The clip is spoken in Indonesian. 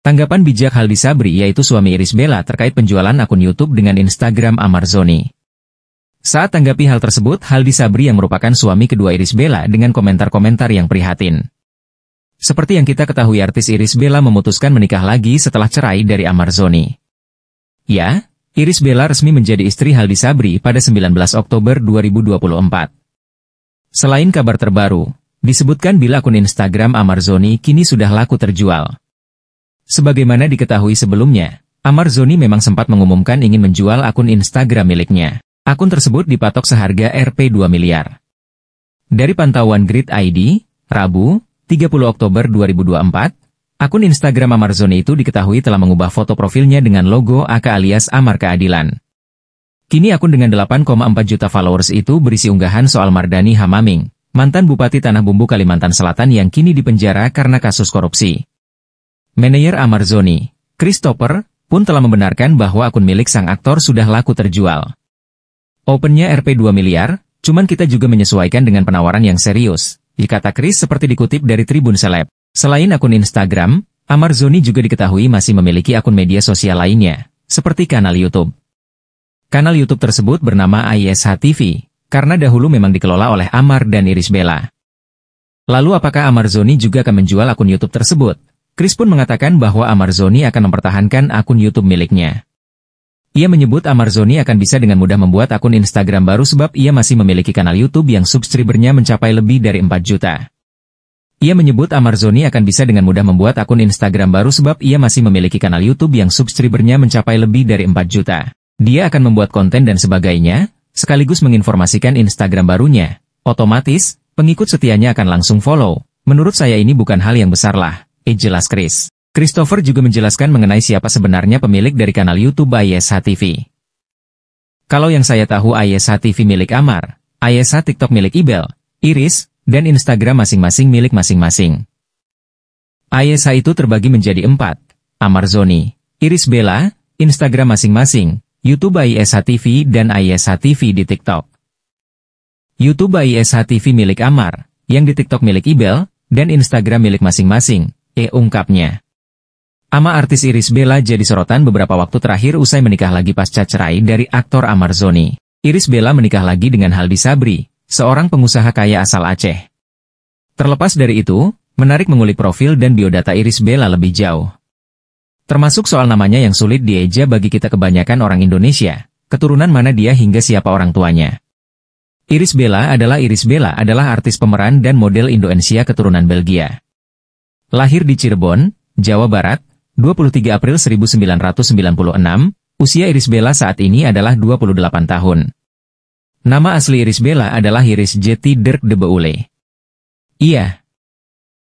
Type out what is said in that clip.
Tanggapan bijak Haldi Sabri yaitu suami Iris Bella terkait penjualan akun YouTube dengan Instagram Amarzoni. Saat tanggapi hal tersebut, Haldi Sabri yang merupakan suami kedua Iris Bella dengan komentar-komentar yang prihatin. Seperti yang kita ketahui artis Iris Bella memutuskan menikah lagi setelah cerai dari Amarzoni. Ya, Iris Bella resmi menjadi istri Haldi Sabri pada 19 Oktober 2024. Selain kabar terbaru, disebutkan bila akun Instagram Amarzoni kini sudah laku terjual. Sebagaimana diketahui sebelumnya, Amarzoni memang sempat mengumumkan ingin menjual akun Instagram miliknya. Akun tersebut dipatok seharga Rp 2 miliar. Dari pantauan Grid ID, Rabu, 30 Oktober 2024, Akun Instagram Amarzoni itu diketahui telah mengubah foto profilnya dengan logo AK alias Amar Keadilan. Kini akun dengan 8,4 juta followers itu berisi unggahan soal Mardani Hamaming, mantan Bupati Tanah Bumbu Kalimantan Selatan yang kini dipenjara karena kasus korupsi. Manajer Amarzoni, Christopher, pun telah membenarkan bahwa akun milik sang aktor sudah laku terjual. Opennya Rp 2 miliar, cuman kita juga menyesuaikan dengan penawaran yang serius, dikata Chris seperti dikutip dari Tribun Seleb. Selain akun Instagram, Amarzoni juga diketahui masih memiliki akun media sosial lainnya, seperti kanal YouTube. Kanal YouTube tersebut bernama ISH TV, karena dahulu memang dikelola oleh Amar dan Iris Bella. Lalu apakah Amarzoni juga akan menjual akun YouTube tersebut? Chris pun mengatakan bahwa Amarzoni akan mempertahankan akun YouTube miliknya. Ia menyebut Amarzoni akan bisa dengan mudah membuat akun Instagram baru sebab ia masih memiliki kanal YouTube yang subscribernya mencapai lebih dari 4 juta. Ia menyebut Amarzoni akan bisa dengan mudah membuat akun Instagram baru sebab ia masih memiliki kanal YouTube yang subscribernya mencapai lebih dari 4 juta. Dia akan membuat konten dan sebagainya, sekaligus menginformasikan Instagram barunya. Otomatis, pengikut setianya akan langsung follow. Menurut saya ini bukan hal yang besar lah, eh jelas Chris. Christopher juga menjelaskan mengenai siapa sebenarnya pemilik dari kanal YouTube ISH TV. Kalau yang saya tahu ISH TV milik Amar, ISH TikTok milik Ibel, Iris, dan Instagram masing-masing milik masing-masing. ISH itu terbagi menjadi empat, Amarzoni, Iris Bella, Instagram masing-masing, YouTube ISH TV dan ISH TV di TikTok. YouTube ISH TV milik Amar, yang di TikTok milik Ibel, dan Instagram milik masing-masing, e ungkapnya. Ama artis Iris Bella jadi sorotan beberapa waktu terakhir usai menikah lagi pasca cerai dari aktor Amarzoni. Iris Bella menikah lagi dengan Haldi Sabri, seorang pengusaha kaya asal Aceh. Terlepas dari itu, menarik mengulik profil dan biodata Iris Bella lebih jauh. Termasuk soal namanya yang sulit dieja bagi kita kebanyakan orang Indonesia, keturunan mana dia hingga siapa orang tuanya. Iris Bella adalah Iris Bella adalah artis pemeran dan model Indonesia keturunan Belgia. Lahir di Cirebon, Jawa Barat, 23 April 1996, usia Iris Bella saat ini adalah 28 tahun. Nama asli Iris Bella adalah Iris Jeti Dirk de Beule. Ia,